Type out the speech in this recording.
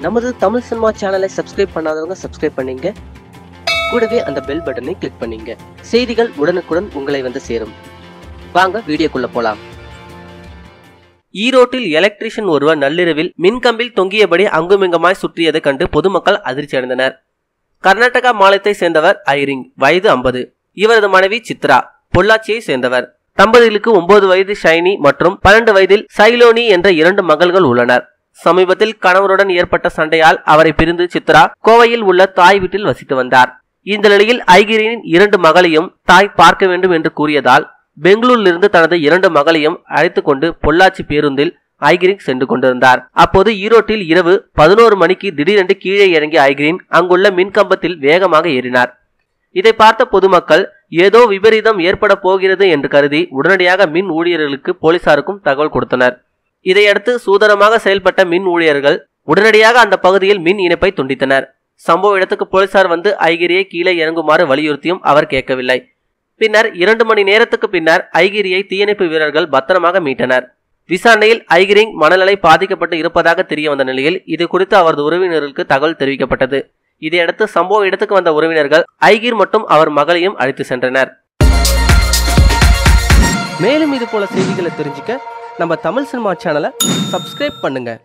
நமது தமிழ் சினிமா சேனலை சப்ஸ்கிரைப் பண்ணாதவங்க சப்ஸ்கிரைப் பண்ணீங்க. கூடவே அந்த பெல் பட்டனை கிளிக் பண்ணீங்க. செய்திகள் உடனுக்குடன் உங்களை வந்து சேரும். வாங்க வீடியோக்குள்ள போலாம். ஈரோட்டில் எலக்ட்ரீஷியன் ஒருவர் நள்ளிரவில் மின்கம்பில் தொங்கியபடி அங்குமிங்குமாய் சுற்றியதை கண்டு பொதுமக்கள் அதிர்ச்சி அடைந்தனர். கர்நாடகா மாநிலத்தை சேர்ந்தவர் ஐரிங் வயது ஐம்பது. இவரது மனைவி சித்ரா பொள்ளாச்சியை சேர்ந்தவர். தம்பதிகளுக்கு ஒன்பது வயது ஷைனி மற்றும் பன்னெண்டு வயதில் சைலோனி என்ற இரண்டு மகள்கள் உள்ளனர். சமீபத்தில் கணவருடன் ஏற்பட்ட சண்டையால் அவரை பிரிந்து சித்ரா கோவையில் உள்ள தாய் வீட்டில் வசித்து வந்தார். இந்த நிலையில் ஐகிரியின் இரண்டு மகளையும் தாய் பார்க்க வேண்டும் என்று கூறியதால் பெங்களூரிலிருந்து தனது இரண்டு மகளையும் அழைத்து கொண்டு பொள்ளாச்சி பேருந்தில் ஐகிரின் சென்று கொண்டிருந்தார். அப்போது ஈரோட்டில் இரவு பதினோரு மணிக்கு திடீரென்று கீழே இறங்கிய ஐகிரின் அங்குள்ள மின்கம்பத்தில் வேகமாக ஏறினார். இதை பார்த்த பொதுமக்கள் ஏதோ விபரீதம் ஏற்பட போகிறது என்று கருதி உடனடியாக மின் ஊழியர்களுக்கு போலீசாருக்கும் தகவல் கொடுத்தனர். இதையடுத்து சூதனமாக செயல்பட்ட மின் ஊழியர்கள் உடனடியாக அந்த பகுதியில் மின் இணைப்பை துண்டித்தனர். சம்பவ இடத்துக்கு போலீசார் வந்து ஐகிரியை கீழே இறங்குமாறு வலியுறுத்தியும் அவர் கேட்கவில்லை. பின்னர் இரண்டு மணி நேரத்துக்கு பின்னர் ஐகிரியை தீயணைப்பு வீரர்கள் பத்திரமாக மீட்டனர். விசாரணையில் ஐகிரிங் மனநலை பாதிக்கப்பட்டு இருப்பதாக தெரிய வந்த நிலையில் இது குறித்து அவரது உறவினர்களுக்கு தகவல் தெரிவிக்கப்பட்டது. இதையடுத்து சம்பவ இடத்துக்கு வந்த உறவினர்கள் ஐகிர் மற்றும் அவர் மகளையும் அழைத்து சென்றனர். மேலும் இது போல செய்திகளை தெரிஞ்சுக்க நம்ம தமிழ் சினிமா சேனலை சப்ஸ்கிரைப் பண்ணுங்கள்